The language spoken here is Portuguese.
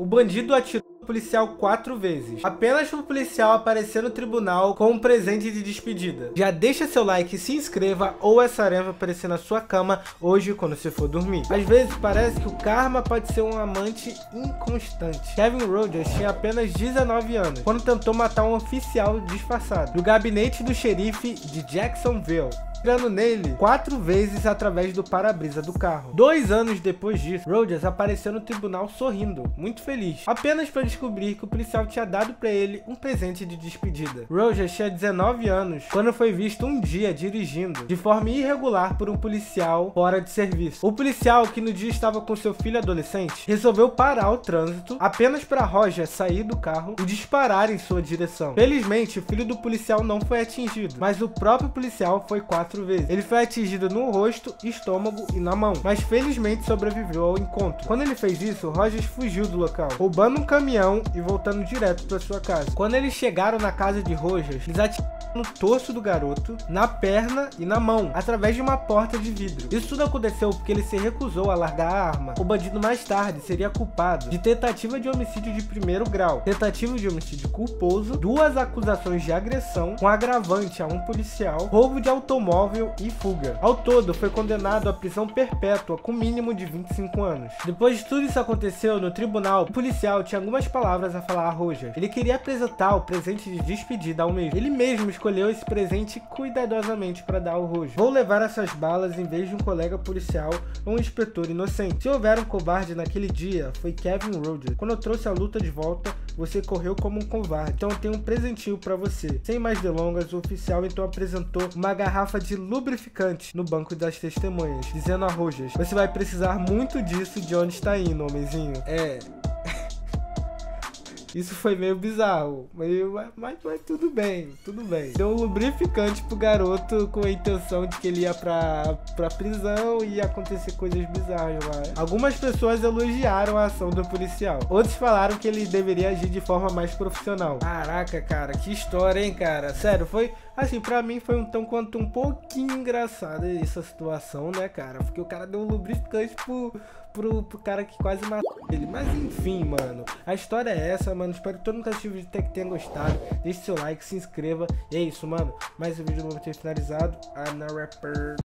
O bandido atirou policial quatro vezes, apenas o policial aparecer no tribunal com um presente de despedida. Já deixa seu like, se inscreva ou essa aranha vai aparecer na sua cama hoje quando você for dormir. Às vezes parece que o karma pode ser um amante inconstante. Kevin Rogers tinha apenas 19 anos quando tentou matar um oficial disfarçado do gabinete do xerife de Jacksonville atirando nele quatro vezes através do para-brisa do carro. Dois anos depois disso, Rogers apareceu no tribunal sorrindo, muito feliz, apenas para descobrir que o policial tinha dado para ele um presente de despedida. Rogers tinha 19 anos quando foi visto um dia dirigindo de forma irregular por um policial fora de serviço. O policial, que no dia estava com seu filho adolescente, resolveu parar o trânsito apenas para Rogers sair do carro e disparar em sua direção. Felizmente, o filho do policial não foi atingido, mas o próprio policial foi quatro vezes. Ele foi atingido no rosto, estômago e na mão, mas felizmente sobreviveu ao encontro. Quando ele fez isso, Rogers fugiu do local, roubando um caminhão e voltando direto para sua casa. Quando eles chegaram na casa de Rogers, eles atiraram no torso do garoto, na perna e na mão, através de uma porta de vidro. Isso tudo aconteceu porque ele se recusou a largar a arma. O bandido mais tarde seria culpado de tentativa de homicídio de primeiro grau, tentativa de homicídio culposo, duas acusações de agressão com agravante a um policial, roubo de automóvel e fuga. Ao todo, foi condenado à prisão perpétua com mínimo de 25 anos. Depois de tudo isso aconteceu, no tribunal, o policial tinha algumas palavras a falar a Roger. Ele queria apresentar o presente de despedida ao mesmo. Ele mesmo escolheu esse presente cuidadosamente para dar ao Rojo. Vou levar essas balas em vez de um colega policial ou um inspetor inocente. Se houver um covarde naquele dia, foi Kevin Rogers. Quando eu trouxe a luta de volta, você correu como um covarde. Então eu tenho um presentinho para você. Sem mais delongas, o oficial então apresentou uma garrafa de lubrificante no banco das testemunhas, dizendo a Rogers: Você vai precisar muito disso de onde está indo, homenzinho. É, isso foi meio bizarro, mas, mas, tudo bem, tudo bem. Deu um lubrificante pro garoto com a intenção de que ele ia pra, pra prisão e ia acontecer coisas bizarras lá. Algumas pessoas elogiaram a ação do policial. Outros falaram que ele deveria agir de forma mais profissional. Caraca, cara, que história, hein, cara? Sério, foi assim, pra mim foi um tão quanto um pouquinho engraçada essa situação, né, cara? Porque o cara deu um lubrificante pro, pro, pro cara que quase matou ele. Mas enfim, mano. A história é essa, mano. Espero que todo mundo que tenha gostado. Deixe seu like, se inscreva. E é isso, mano. Mais um vídeo novo ter finalizado. I'm a rapper.